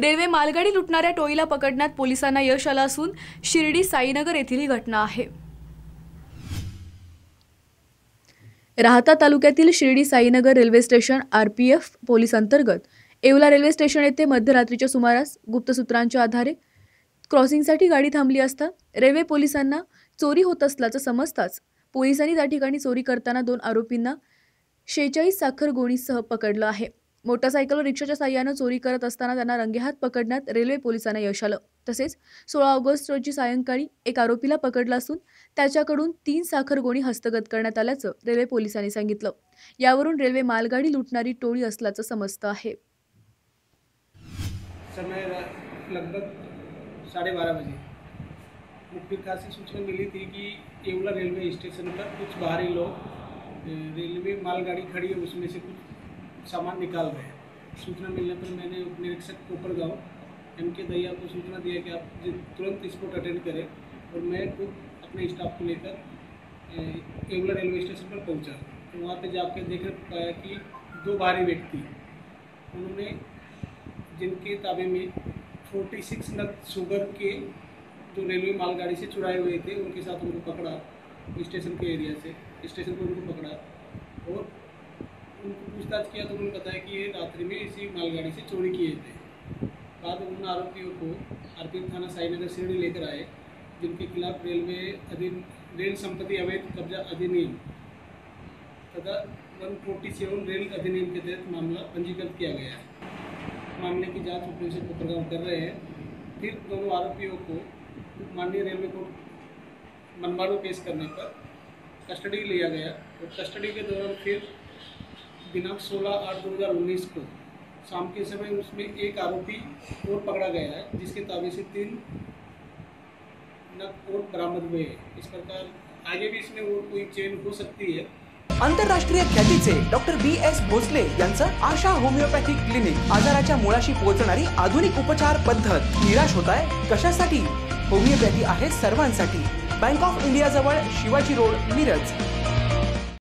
Railway मालगाडी लुटणाऱ्या टोळीला पकडण्यात पोलिसांना यश आलं असून शिर्डी साईनगर येथील ही घटना आहे. राहता तालुक्यातील Shirdi Sainagar railway station R P F अंतर्गत येवला रेल्वे स्टेशन येथे मध्यरात्रीच्या सुमारास गुप्तसूत्रांच्या आधारे क्रॉसिंगसाठी गाडी थांबली असता रेल्वे पोलिसांना चोरी होत असल्याचं समजताच पोलिसांनी त्या ठिकाणी चोरी करताना दोन आरोपींना शेहेचाळीस साखर गोणीसह पकडलं आहे. मोटारसायकल व रिक्षाच्या साह्यानं चोरी करत असताना त्यांना रंगेहात पकडण्यात रेल्वे पोलिसांना यश आलं. तसेच सोळा ऑगस्ट रोजी सायंकाळी एक आरोपीला पकडलं असून त्याच्याकडून तीन साखर गोणी हस्तगत करण्यात आल्याचं रेल्वे पोलिसांनी सांगितलं. यावरून रेल्वे मालगाडी लुटणारी टोळी असल्याचं समजतं आहे. समय लगभग साढ़े बारह बजे. मुख्य खासी सूचना मिली थी कि येवला रेलवे स्टेशन पर कुछ बाहरी लोग रेलवे मालगाड़ी खड़ी है उसमें से कुछ सामान निकाल रहे हैं। सूचना मिलने पर मैंने उप निरीक्षक कोपर गाँव एम के दैया को सूचना दिया कि आप तुरंत स्पॉट अटेंड करें और मैं खुद अपने स्टाफ को लेकर येवला रेलवे स्टेशन पर पहुँचा। तो वहाँ पे जाकर देख पाया कि दो बाहरी व्यक्ति उन्होंने, जिनके ताबे में 46 नग शुगर के जो रेलवे मालगाड़ी से चुराए हुए थे, उनके साथ उनको पकड़ा। स्टेशन के एरिया से, स्टेशन पर उनको पकड़ा और उनको पूछताछ किया तो उन्होंने बताया कि ये रात्रि में इसी मालगाड़ी से चोरी किए थे। बाद उन आरोपियों को आरपीएफ थाना साईनगर श्रेणी लेकर आए, जिनके खिलाफ रेलवे अधीन, रेल संपत्ति अवैध कब्जा अधिनियम तथा 147 रेल अधिनियम के तहत मामला पंजीकृत किया गया है। मामले की जाँच ऑपरेशन प्रदान कर रहे हैं। फिर दोनों आरोपियों को माननीय रेलवे कोर्ट मनमाड़ू पेश करने पर कस्टडी लिया गया और कस्टडी के दौरान फिर दिनांक 16 आठ 2019 को। शाम के समय उसमें एक आरोपी और पकड़ा गया है जिसके ताबे से तीन नग और बरामद हुए हैं। इस प्रकार आगे भी इसमें और कोई चेन हो सकती है। आंतरराष्ट्रीय ख्यातीचे डॉक्टर बी एस भोसले यांचं आशा होमिओपॅथिक क्लिनिक आजाराच्या मुळाशी पोहोचणारी आधुनिक उपचार पद्धत निराश होत आहे. कशासाठी? होमिओपॅथी आहे सर्वांसाठी. बँक ऑफ इंडिया जवळ शिवाजी रोड मिरज.